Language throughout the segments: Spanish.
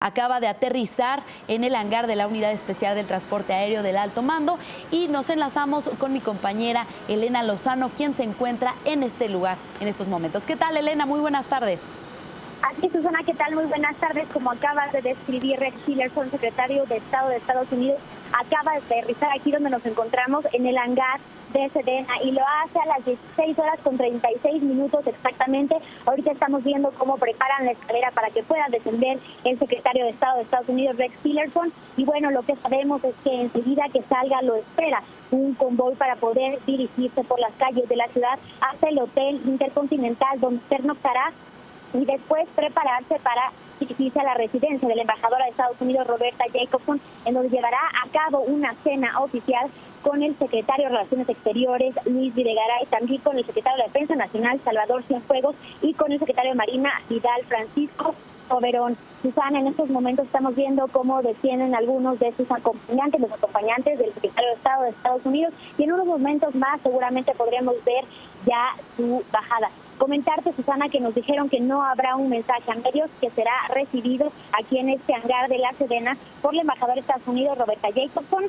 acaba de aterrizar en el hangar de la Unidad Especial del Transporte Aéreo del Alto Mando y nos enlazamos con mi compañera Elena Lozano, quien se encuentra en este lugar en estos momentos. ¿Qué tal, Elena? Muy buenas tardes. Así, Susana, ¿qué tal? Muy buenas tardes. Como acabas de describir, Rex Tillerson, secretario de Estado de Estados Unidos, acaba de aterrizar aquí donde nos encontramos, en el hangar de Sedena, y lo hace a las 16 horas con 36 minutos exactamente. Ahorita estamos viendo cómo preparan la escalera para que pueda descender el secretario de Estado de Estados Unidos, Rex Tillerson. Y bueno, lo que sabemos es que enseguida que salga lo espera un convoy para poder dirigirse por las calles de la ciudad hasta el Hotel Intercontinental, donde pernoctará y después prepararse para la residencia de la embajadora de Estados Unidos, Roberta Jacobson, en donde llevará a cabo una cena oficial con el secretario de Relaciones Exteriores, Luis Videgaray, también con el secretario de Defensa Nacional, Salvador Cienfuegos, y con el secretario de Marina, Vidal Francisco Soberón. Susana, en estos momentos estamos viendo cómo descienden algunos de sus acompañantes, los acompañantes del secretario de Estado de Estados Unidos, y en unos momentos más seguramente podremos ver ya su bajada. Comentarte, Susana, que nos dijeron que no habrá un mensaje a medios que será recibido aquí en este hangar de la Sedena por la embajadora de Estados Unidos, Roberta Jacobson,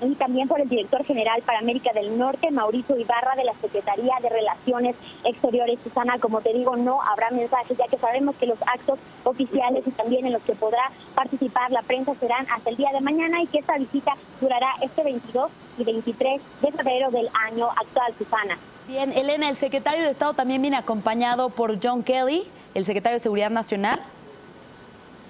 y también por el director general para América del Norte, Mauricio Ibarra, de la Secretaría de Relaciones Exteriores. Susana, como te digo, no habrá mensajes, ya que sabemos que los actos oficiales y también en los que podrá participar la prensa serán hasta el día de mañana y que esta visita durará este 22 y 23 de febrero del año actual, Susana. Bien, Elena, el secretario de Estado también viene acompañado por John Kelly, el secretario de Seguridad Nacional.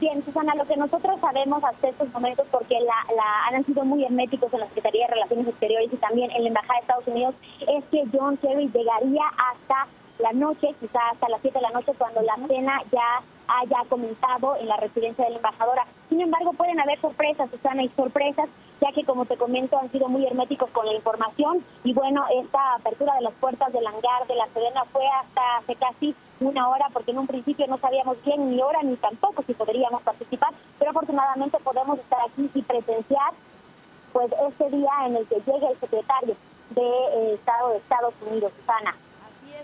Bien, Susana, lo que nosotros sabemos hasta estos momentos, porque la, han sido muy herméticos en la Secretaría de Relaciones Exteriores y también en la Embajada de Estados Unidos, es que John Kerry llegaría hasta la noche, quizás hasta las 7 de la noche, cuando la cena ya haya comenzado en la residencia de la embajadora. Sin embargo, pueden haber sorpresas, Susana, y sorpresas, ya que, como te comento, han sido muy herméticos con la información. Y bueno, esta apertura de las puertas del hangar de la Serena fue hasta hace casi una hora, porque en un principio no sabíamos bien ni hora ni tampoco si podríamos participar, pero afortunadamente podemos estar aquí y presenciar pues este día en el que llegue el secretario de eh, Estado de Estados Unidos, Susana.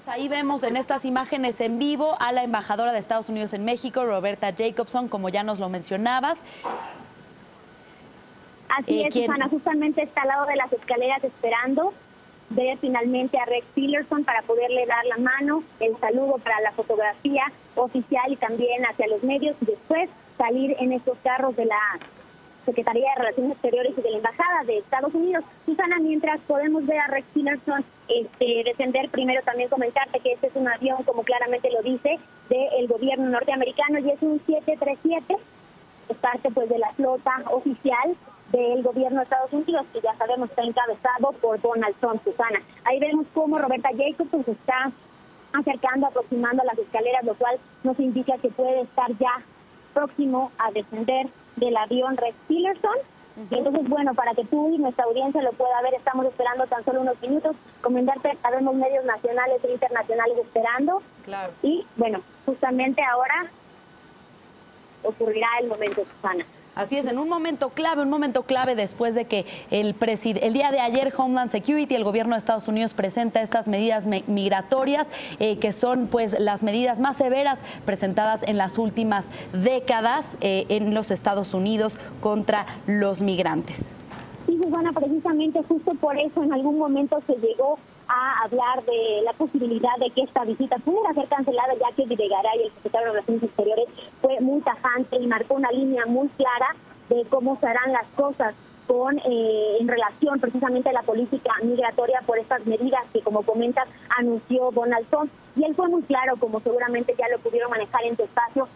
Así es, ahí vemos en estas imágenes en vivo a la embajadora de Estados Unidos en México, Roberta Jacobson, como ya nos lo mencionabas. Así eh, es, Susana, justamente está al lado de las escaleras esperando ver finalmente a Rex Tillerson para poderle dar la mano, el saludo para la fotografía oficial y también hacia los medios y después salir en estos carros de la Secretaría de Relaciones Exteriores y de la Embajada de Estados Unidos. Susana, mientras podemos ver a Rex Tillerson este, descender, primero también comentarte que este es un avión, como claramente lo dice, del gobierno norteamericano y es un 737, es parte pues de la flota oficial del gobierno de Estados Unidos, que ya sabemos está encabezado por Donald Trump, Susana. Ahí vemos cómo Roberta Jacobson se está acercando, aproximando las escaleras, lo cual nos indica que puede estar ya próximo a descender del avión Rex Tillerson. Entonces, bueno, para que tú y nuestra audiencia lo pueda ver, estamos esperando tan solo unos minutos. Comentarte, sabemos medios nacionales e internacionales esperando. Claro. Y bueno, justamente ahora ocurrirá el momento, Susana. Así es, en un momento clave, un momento clave después de que el, día de ayer Homeland Security, el gobierno de Estados Unidos, presenta estas medidas migratorias, eh, que son pues las medidas más severas presentadas en las últimas décadas eh, en los Estados Unidos contra los migrantes. Sí, Susana, precisamente justo por eso en algún momento se llegó a hablar de la posibilidad de que esta visita pudiera ser cancelada, ya que Videgaray, el secretario de Relaciones Exteriores, fue muy tajante y marcó una línea muy clara de cómo se harán las cosas con eh, en relación precisamente a la política migratoria por estas medidas que, como comentas, anunció Donald Trump. Y él fue muy claro, como seguramente ya lo pudieron manejar en tu espacio,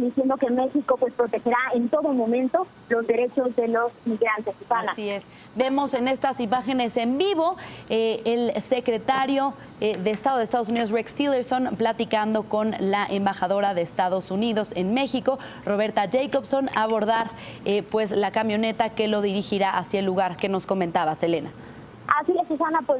diciendo que México pues protegerá en todo momento los derechos de los migrantes. Así es. Vemos en estas imágenes en vivo eh, el secretario eh, de Estado de Estados Unidos, Rex Tillerson, platicando con la embajadora de Estados Unidos en México, Roberta Jacobson, a abordar eh, pues la camioneta que lo dirigirá hacia el lugar que nos comentaba, Selena. Así es, Susana, pues